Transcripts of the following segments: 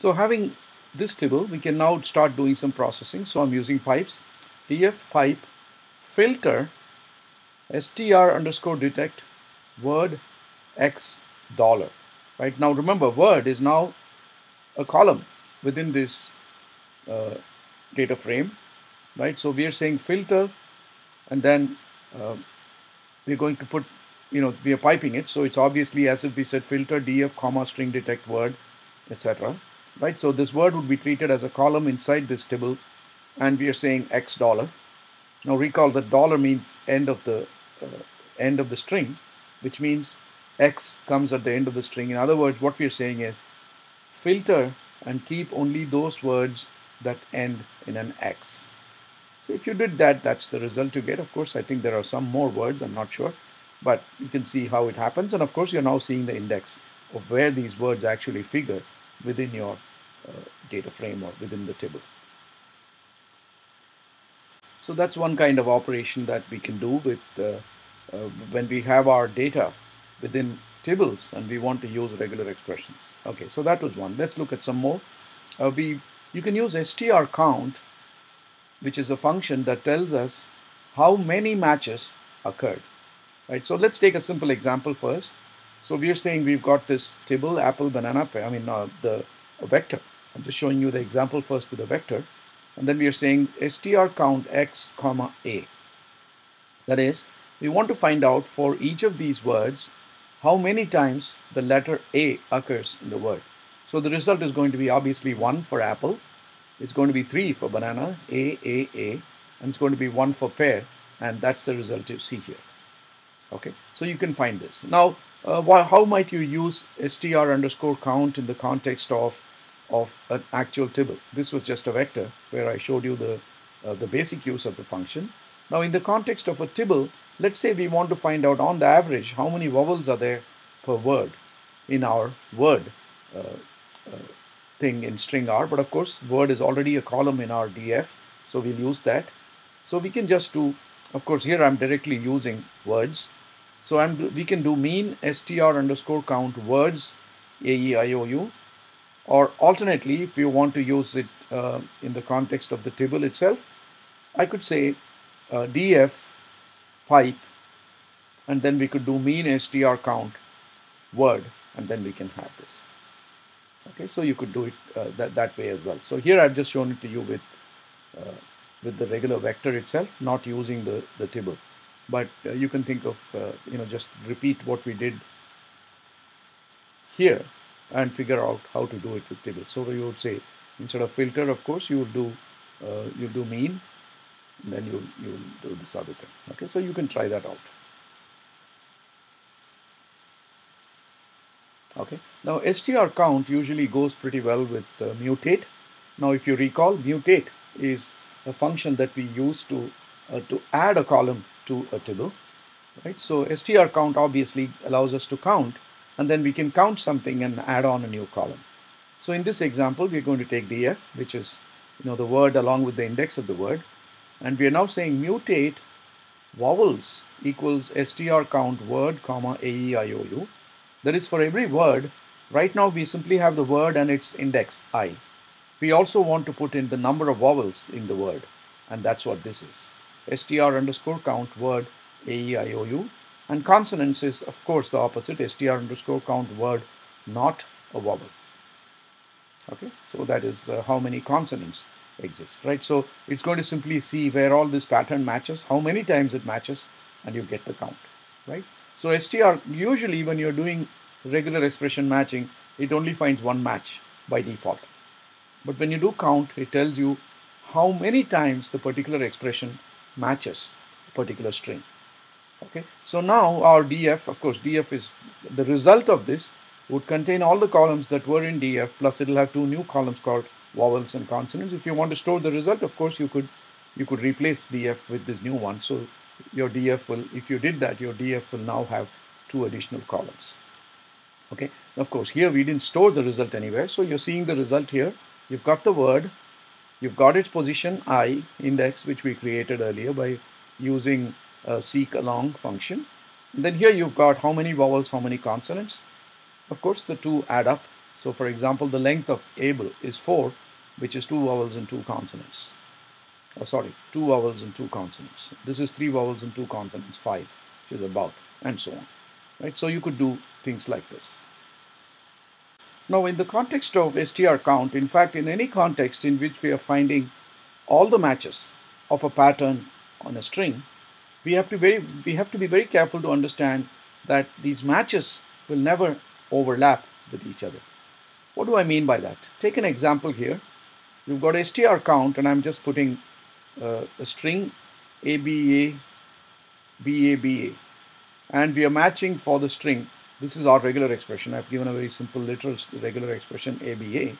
So having this table, we can now start doing some processing. So I'm using pipes, df pipe filter str underscore detect word x dollar. Right now, remember, word is now a column within this uh, data frame, right? So we are saying filter, and then uh, we're going to put, you know, we are piping it. So it's obviously as if we said filter df comma string detect word, etc right? So this word would be treated as a column inside this table and we are saying X dollar. Now recall that dollar means end of the uh, end of the string, which means X comes at the end of the string. In other words, what we are saying is filter and keep only those words that end in an X. So if you did that, that's the result you get. Of course, I think there are some more words, I'm not sure, but you can see how it happens. And of course, you're now seeing the index of where these words actually figure within your data frame or within the table. So that's one kind of operation that we can do with uh, uh, when we have our data within tables and we want to use regular expressions. Okay, so that was one. Let's look at some more. Uh, we You can use str count, which is a function that tells us how many matches occurred. Right. So let's take a simple example first. So we are saying we've got this table, apple, banana, I mean uh, the vector. I'm just showing you the example first with a vector. And then we are saying str count x comma a. That is, we want to find out for each of these words how many times the letter a occurs in the word. So the result is going to be obviously 1 for apple, it's going to be 3 for banana, a, a, a, and it's going to be 1 for pear, and that's the result you see here. Okay, so you can find this. Now, uh, why, how might you use str underscore count in the context of of an actual tibble. This was just a vector where I showed you the, uh, the basic use of the function. Now in the context of a tibble, let's say we want to find out on the average how many vowels are there per word in our word uh, uh, thing in stringr. But of course, word is already a column in our df, so we'll use that. So we can just do, of course, here I'm directly using words. So I'm, we can do mean str underscore count words a e i o u or alternately, if you want to use it uh, in the context of the table itself, I could say uh, df pipe and then we could do mean str count word and then we can have this. Okay, so you could do it uh, that, that way as well. So here I've just shown it to you with uh, with the regular vector itself, not using the, the table. But uh, you can think of, uh, you know, just repeat what we did here and figure out how to do it with table. So you would say instead of filter, of course, you would do uh, you do mean, then you you do this other thing. Okay, so you can try that out. Okay, now str count usually goes pretty well with uh, mutate. Now, if you recall, mutate is a function that we use to uh, to add a column to a table, right? So str count obviously allows us to count and then we can count something and add on a new column. So in this example, we're going to take df, which is you know the word along with the index of the word, and we are now saying mutate vowels equals str count word comma a e i o u. That is for every word. Right now we simply have the word and its index i. We also want to put in the number of vowels in the word, and that's what this is. str underscore count word a e i o u and consonants is, of course, the opposite, str underscore count word, not a vowel. Okay, so that is uh, how many consonants exist, right? So it's going to simply see where all this pattern matches, how many times it matches, and you get the count, right? So str, usually when you're doing regular expression matching, it only finds one match by default. But when you do count, it tells you how many times the particular expression matches a particular string. Okay, so now our df, of course, df is the result of this would contain all the columns that were in df plus it'll have two new columns called vowels and consonants. If you want to store the result, of course, you could you could replace df with this new one. So your df will, if you did that, your df will now have two additional columns. Okay, of course, here we didn't store the result anywhere. So you're seeing the result here. You've got the word, you've got its position i index, which we created earlier by using uh, seq along function. And then here you've got how many vowels, how many consonants. Of course, the two add up. So for example, the length of able is 4, which is 2 vowels and 2 consonants. Oh, sorry, 2 vowels and 2 consonants. This is 3 vowels and 2 consonants, 5, which is about, and so on. Right? So you could do things like this. Now in the context of str count, in fact, in any context in which we are finding all the matches of a pattern on a string, we have to very we have to be very careful to understand that these matches will never overlap with each other. What do I mean by that? Take an example here. You've got a str count and I'm just putting uh, a string ABA, BABA and we are matching for the string. This is our regular expression. I've given a very simple literal regular expression ABA,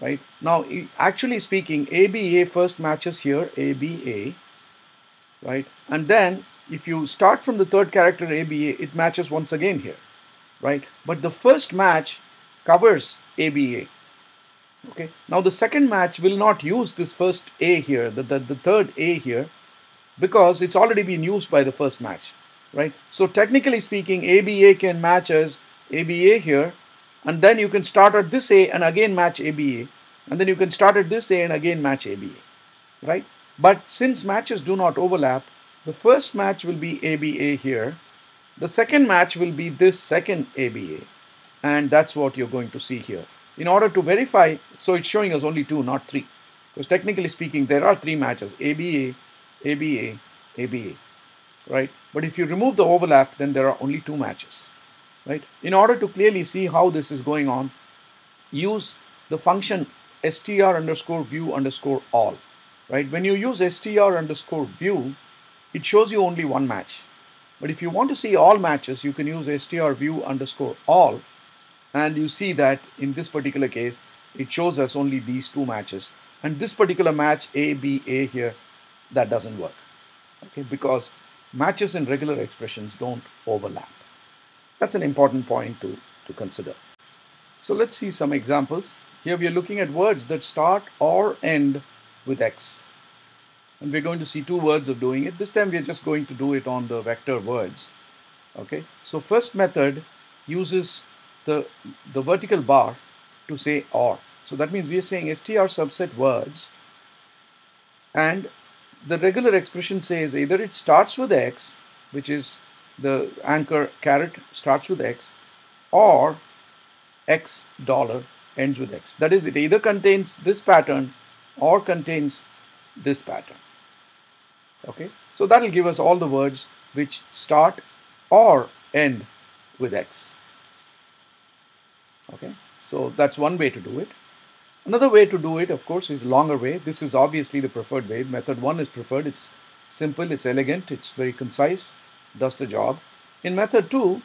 right? Now, actually speaking, ABA first matches here, ABA, right? And then if you start from the third character ABA, it matches once again here, right? But the first match covers ABA. Okay. Now the second match will not use this first A here, the, the, the third A here, because it's already been used by the first match, right? So technically speaking, ABA can match as ABA here, and then you can start at this A and again match ABA, and then you can start at this A and again match ABA, right? But since matches do not overlap, the first match will be ABA here, the second match will be this second ABA, and that's what you're going to see here. In order to verify, so it's showing us only two, not three. Because technically speaking, there are three matches, ABA, ABA, ABA, right? But if you remove the overlap, then there are only two matches, right? In order to clearly see how this is going on, use the function str underscore view underscore all, right? When you use str underscore view, it shows you only one match. But if you want to see all matches, you can use str view underscore all. And you see that in this particular case it shows us only these two matches. And this particular match A, B, A here that doesn't work. Okay because matches in regular expressions don't overlap. That's an important point to, to consider. So let's see some examples. Here we are looking at words that start or end with X. And we're going to see two words of doing it. This time we're just going to do it on the vector words. Okay? So first method uses the, the vertical bar to say or. So that means we are saying str subset words. And the regular expression says either it starts with x which is the anchor caret starts with x or x dollar ends with x. That is it either contains this pattern or contains this pattern. Okay, so that will give us all the words which start or end with x. Okay, so that's one way to do it. Another way to do it, of course, is longer way. This is obviously the preferred way. Method one is preferred. It's simple, it's elegant, it's very concise, does the job. In method two,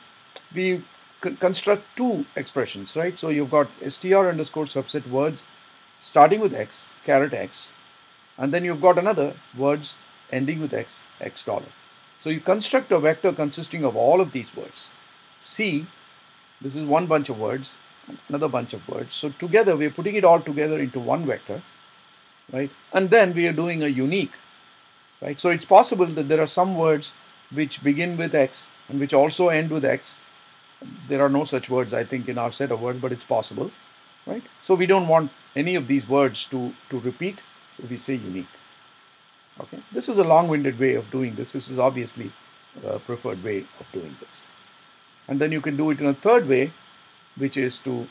we construct two expressions, right? So you've got str underscore subset words starting with x, caret x, and then you've got another words ending with x, x dollar. So you construct a vector consisting of all of these words. C, this is one bunch of words, another bunch of words. So together we are putting it all together into one vector, right? And then we are doing a unique, right? So it's possible that there are some words which begin with x and which also end with x. There are no such words, I think, in our set of words, but it's possible, right? So we don't want any of these words to, to repeat, so we say unique. Okay, this is a long-winded way of doing this. This is obviously a preferred way of doing this. And then you can do it in a third way, which is to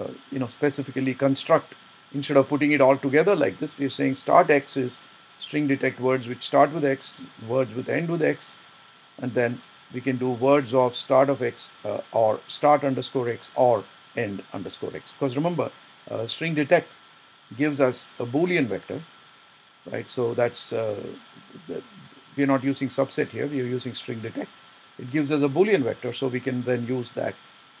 uh, you know specifically construct instead of putting it all together like this we are saying start x is string detect words which start with x words with end with x and then we can do words of start of x uh, or start underscore x or end underscore x because remember uh, string detect gives us a boolean vector right so that's uh, we're not using subset here we are using string detect it gives us a boolean vector so we can then use that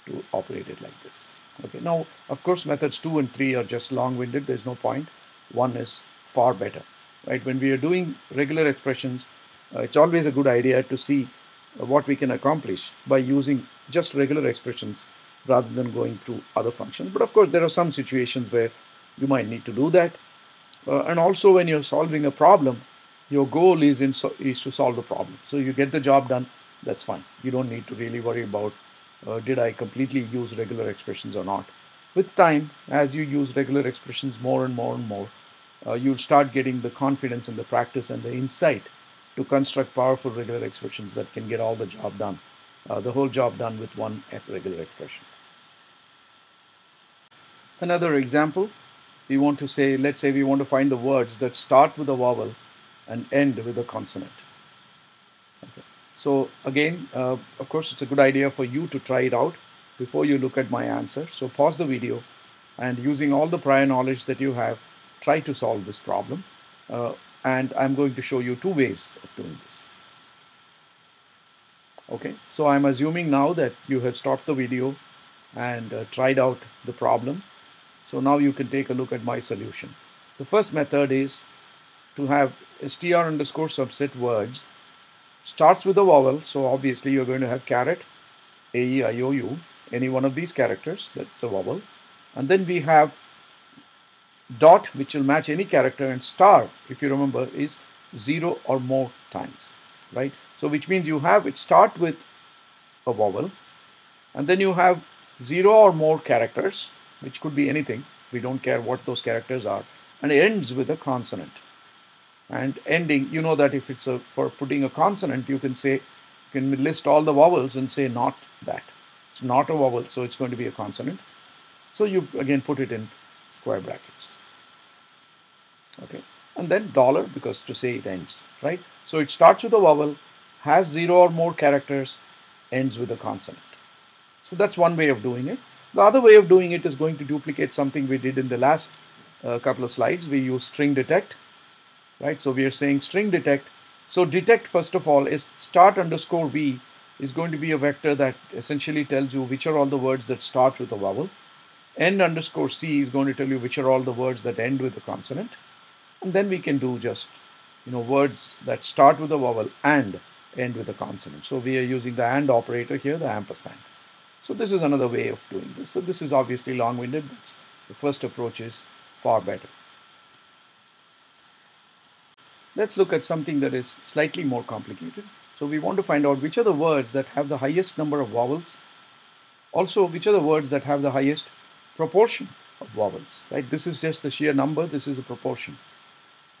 to operate it like this. Okay, now of course methods 2 and 3 are just long-winded, there's no point. One is far better, right? When we are doing regular expressions, uh, it's always a good idea to see what we can accomplish by using just regular expressions rather than going through other functions. But of course, there are some situations where you might need to do that. Uh, and also when you're solving a problem, your goal is, in so is to solve the problem. So you get the job done, that's fine. You don't need to really worry about uh, did I completely use regular expressions or not. with time, as you use regular expressions more and more and more, uh, you'll start getting the confidence and the practice and the insight to construct powerful regular expressions that can get all the job done, uh, the whole job done with one regular expression. Another example, we want to say, let's say we want to find the words that start with a vowel and end with a consonant. Okay. So again, uh, of course, it's a good idea for you to try it out before you look at my answer. So pause the video and using all the prior knowledge that you have, try to solve this problem. Uh, and I'm going to show you two ways of doing this. Okay, so I'm assuming now that you have stopped the video and uh, tried out the problem. So now you can take a look at my solution. The first method is to have str underscore subset words starts with a vowel. So obviously you're going to have caret, a, e, i, o, u, any one of these characters, that's a vowel. And then we have dot which will match any character and star if you remember is zero or more times right so which means you have it start with a vowel and then you have zero or more characters which could be anything. We don't care what those characters are. And ends with a consonant. And ending you know that if it's a for putting a consonant you can say you can list all the vowels and say not that. It's not a vowel so it's going to be a consonant. So you again put it in square brackets. Okay? And then dollar because to say it ends right? So it starts with a vowel has zero or more characters ends with a consonant. So that's one way of doing it the other way of doing it is going to duplicate something we did in the last uh, couple of slides. We use string detect right? So we are saying string detect. So detect first of all is start underscore v is going to be a vector that essentially tells you which are all the words that start with a vowel. End underscore c is going to tell you which are all the words that end with a consonant. And then we can do just, you know, words that start with a vowel and end with a consonant. So we are using the AND operator here, the ampersand. So this is another way of doing this. So this is obviously long-winded, but the first approach is far better. Let's look at something that is slightly more complicated. So we want to find out which are the words that have the highest number of vowels. Also, which are the words that have the highest proportion of vowels, right? This is just the sheer number, this is a proportion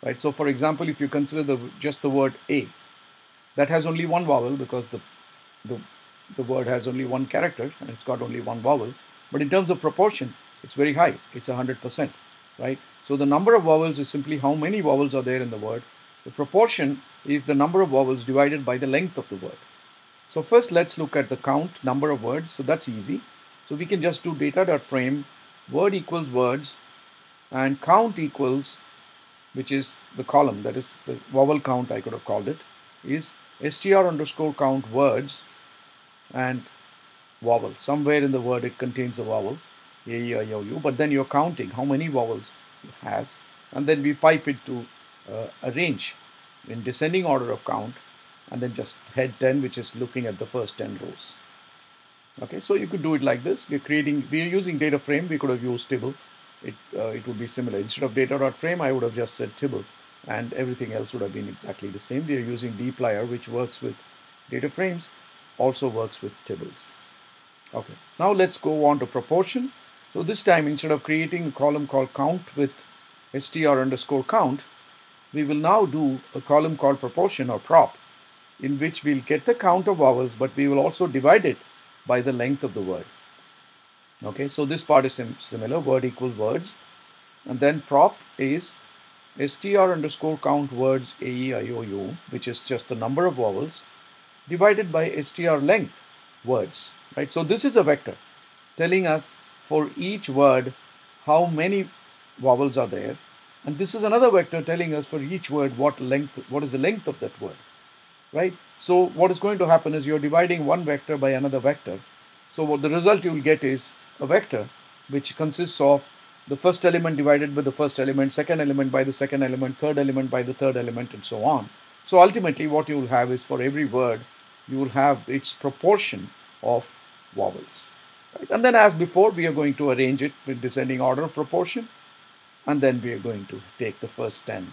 right? So for example, if you consider the just the word A, that has only one vowel because the, the, the word has only one character and it's got only one vowel. But in terms of proportion, it's very high. It's 100%, right? So the number of vowels is simply how many vowels are there in the word. The proportion is the number of vowels divided by the length of the word. So first let's look at the count number of words. So that's easy. So we can just do data.frame word equals words and count equals which is the column, that is the vowel count I could have called it, is str underscore count words and vowel. Somewhere in the word it contains a vowel, a, e, i, o, u, but then you're counting how many vowels it has, and then we pipe it to uh, arrange in descending order of count, and then just head 10, which is looking at the first 10 rows. Okay, so you could do it like this. We're creating, we're using data frame, we could have used table. it, uh, it would be similar. Instead of data.frame, I would have just said tibble and everything else would have been exactly the same. We are using dplyr, which works with data frames, also works with tables. Okay, now let's go on to proportion. So this time, instead of creating a column called count with str underscore count, we will now do a column called proportion or prop, in which we'll get the count of vowels, but we will also divide it by the length of the word. Okay, so this part is similar, word equals words. And then prop is str underscore count words a, e, i, o, u, which is just the number of vowels, divided by str length words, right? So this is a vector telling us for each word how many vowels are there. And this is another vector telling us for each word what length, what is the length of that word, right? So what is going to happen is you're dividing one vector by another vector. So what the result you will get is a vector which consists of the first element divided by the first element, second element by the second element, third element by the third element, and so on. So ultimately, what you will have is for every word, you will have its proportion of vowels. Right? And then, as before, we are going to arrange it with descending order of proportion, and then we are going to take the first 10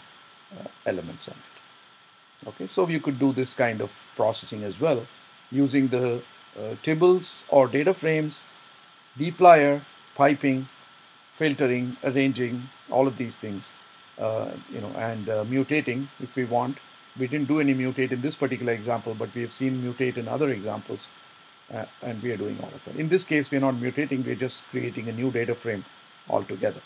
uh, elements on it. Okay, so you could do this kind of processing as well using the uh, tibbles or data frames dplyr, piping, filtering, arranging, all of these things, uh, you know, and uh, mutating if we want. We didn't do any mutate in this particular example, but we have seen mutate in other examples, uh, and we are doing all of that. In this case, we are not mutating, we're just creating a new data frame altogether.